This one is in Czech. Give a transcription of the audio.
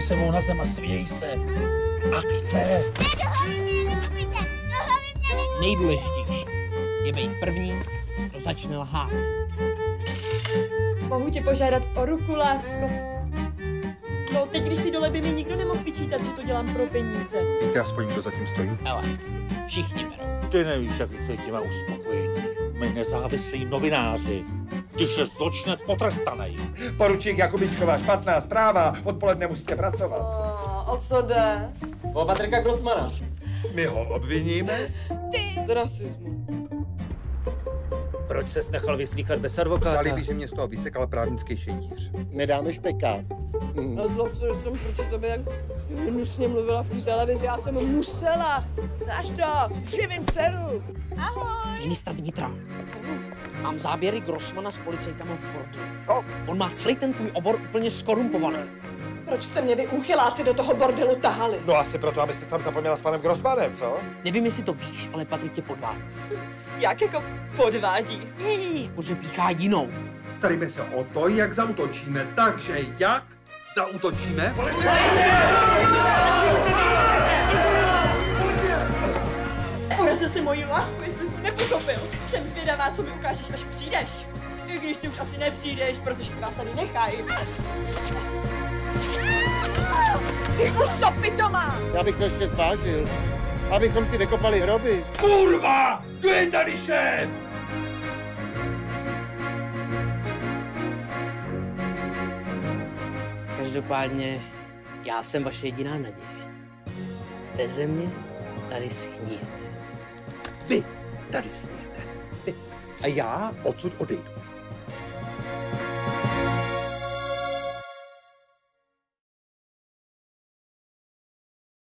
sebou na zem a svěj se. Akce! Nejdůležitější je být první, kdo začne lhát. Mohu tě požádat o ruku, lásko? No, teď, když si dole by mi nikdo nemohl vyčítat, že to dělám pro peníze. Víte aspoň, kdo zatím stojí? Hele, všichni berou. Ty nevíš, jak cítíme uspokojení. My nezávislí novináři. Když je zločinec potrestaný. Poručík Jakubičková, špatná zpráva, odpoledne musíte pracovat. O co jde? O Patrika Grossmana. My ho obviníme? Z rasismu. Proč ses nechal vyslíchat bez advokáta? Zalíbí, že mě z toho vysekal právnický šejdíř. Nedáme špeka. No zlob se, že jsem proti tobě jak hnusně mluvila v té televizi. Já jsem musela. Znáš to? Živím dceru. Ministra vnitra. Mám záběry Grossmana s policajtama v bordelu. On má celý ten tvůj obor úplně skorumpovaný. Proč jste mě vy úchyláci do toho bordelu tahali? No asi proto, abyste tam zapomněla s panem Grossmanem, co? Nevím, jestli to víš, ale Patrik tě podvádí. Jak jako podvádí? Ej, jakože píchá jinou. Staríme se o to, jak zautočíme. Takže jak zautočíme? Urazil to nepochopil. Jsem zvědavá, co mi ukážeš, až přijdeš. I když ty už asi nepřijdeš, protože se vás tady nechají. Ty to má! Já bych to ještě zvážil, abychom si nekopali hroby. Kurva! Kdo je tady šéf? Každopádně, já jsem vaše jediná naděje. Beze mě tady schníte. Vy tady schněte. Vy. A já odsud odejdu.